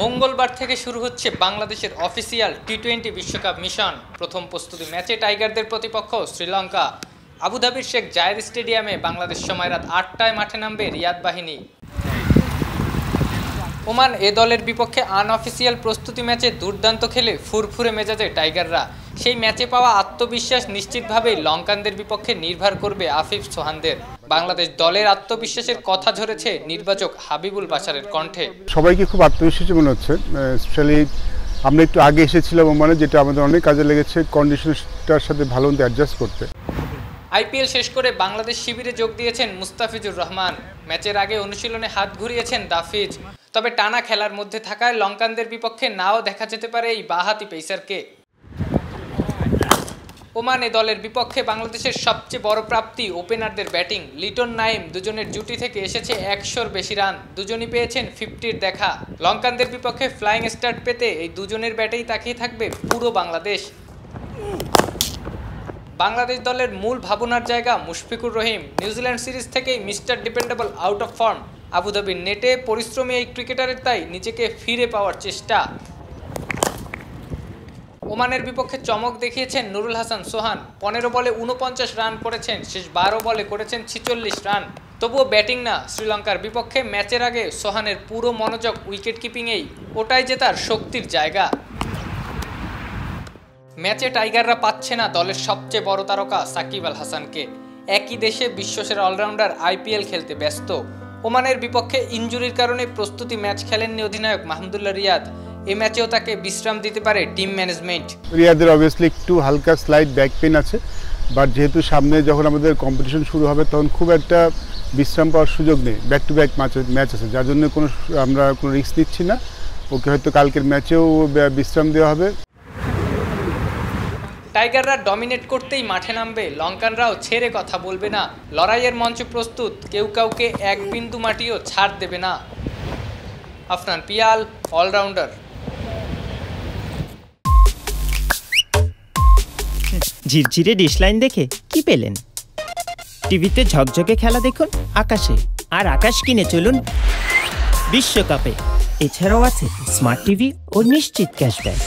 মঙ্গলবার থেকে শুরু হচ্ছে বাংলাদেশের অফিসিয়াল টি টোয়েন্টি বিশ্বকাপ মিশন। প্রথম প্রস্তুতি ম্যাচে টাইগারদের প্রতিপক্ষ শ্রীলঙ্কা। আবুধাবির শেখ জায়েদ স্টেডিয়ামে বাংলাদেশ সময় রাত আটটায় মাঠে নামবে রিয়াদ বাহিনী। ওমান এ দলের বিপক্ষে আনঅফিসিয়াল প্রস্তুতি ম্যাচে দুর্দান্ত খেলে ফুরফুরে মেজাজে টাইগাররা। সেই ম্যাচে পাওয়া আত্মবিশ্বাস নিশ্চিতভাবেই লঙ্কানদের বিপক্ষে নির্ভর করবে আফিফ সোহানদের। বাংলাদেশ দলের আত্মবিশ্বাসের কথা ঝরেছে নির্বাচক হাবিবুল বাশারের কণ্ঠে। সবাইকে খুব আত্মবিশ্বাসী মনে হচ্ছে। স্পেশালি আমরা একটু আগে এসেছিলাম মানে যেটা আমাদের অনেক কাজে লেগেছে কন্ডিশনটার সাথে ভালো মতো অ্যাডজাস্ট করতে। আইপিএল শেষ করে বাংলাদেশ শিবিরে যোগ দিয়েছেন মুস্তাফিজুর রহমান। ম্যাচের আগে অনুশীলনে হাত ঘুরিয়েছেন দাফিজ। তবে টানা খেলার মধ্যে থাকায় লঙ্কানদের বিপক্ষে নাও দেখা যেতে পারে এই বাহাতি পেসারকে ওমানে দলের বিপক্ষে বাংলাদেশের সবচেয়ে বড় প্রাপ্তি ওপেনারদের ব্যাটিং। লিটন নাইম দুজনের জুটি থেকে এসেছে একশোর বেশি রান। দুজনই পেয়েছেন ফিফটির দেখা। লঙ্কানদের বিপক্ষে ফ্লাইং স্টার্ট পেতে এই দুজনের ব্যাটেই তাকিয়ে থাকবে পুরো বাংলাদেশ। বাংলাদেশ দলের মূল ভাবনার জায়গা Mushfiqur Rahim. New Zealand series থেকেই mister dependable out of form. আবুধাবির নেটে পরিশ্রমী এই ক্রিকেটারের তাই নিজেকে ফিরে পাওয়ার চেষ্টা। ওমানের বিপক্ষে চমক দেখিয়েছেন নুরুল হাসান সোহান। পনেরো বলে উনপঞ্চাশ রান করেছেন, শেষ বারো বলে করেছেন ছিচল্লিশ রান। তবুও ব্যাটিং না, শ্রীলঙ্কার বিপক্ষে ম্যাচের আগে সোহানের পুরো মনোযোগ উইকেট কিপিংয়েই ওটাই যে তার শক্তির জায়গা। ম্যাচে টাইগাররা পাচ্ছে না দলের সবচেয়ে বড় তারকা সাকিব আল হাসানকে। একই দেশে বিশ্বসেরা অলরাউন্ডার আইপিএল খেলতে ব্যস্ত। ওমানের বিপক্ষে ইঞ্জুরির কারণে প্রস্তুতি ম্যাচ খেলেননি অধিনায়ক মাহমুদুল্লাহ রিয়াদ। এই ম্যাচেও তাকে বিশ্রাম দিতে পারে টিম ম্যানেজমেন্ট। রিয়াদের অবভিয়াসলি একটু হালকা স্লাইড ব্যাক পেন আছে বাট যেহেতু সামনে যখন আমাদের কম্পিটিশন শুরু হবে তখন খুব একটা বিশ্রাম পাওয়ার সুযোগ নেই। Back to back match match আছে যার জন্য কোনো আমরা কোনো রিস্ক নিচ্ছি না। ওকে হয়তো কালকের ম্যাচেও বিশ্রাম দেওয়া হবে। টাইগাররা ডমিনেট করতেই মাঠে নামবে। লঙ্কানরাও ছেড়ে কথা বলবে না। লড়াইয়ের মঞ্চ প্রস্তুত। কেউ কাউকে এক বিন্দু মাটিও ছাড় দেবে না। আফনান পিয়াল অলরাউন্ডার ঝিরঝিরে ডিশলাইন দেখে কি পেলেন? টিভিতে ঝকঝকে খেলা দেখুন আকাশে, আর আকাশ কিনে চলুন বিশ্বকাপে। এছাড়াও আছে স্মার্ট টিভি ও নিশ্চিত ক্যাশব্যাক